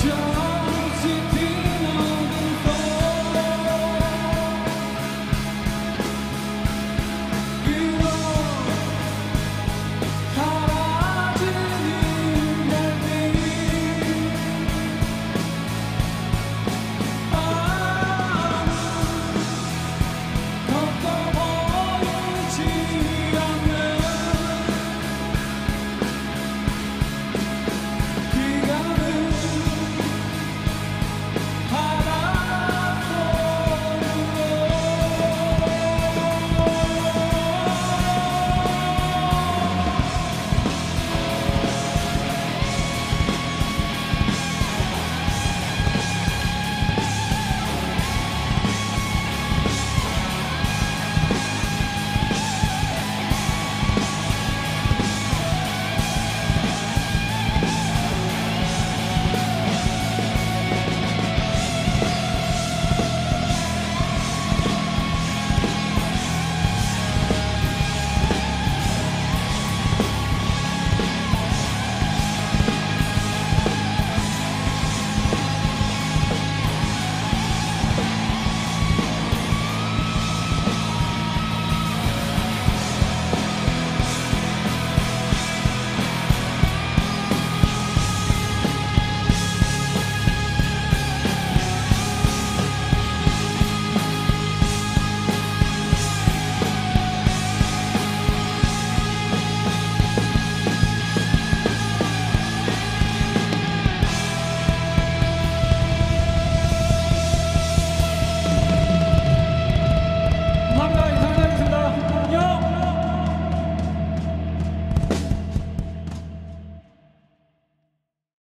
shine.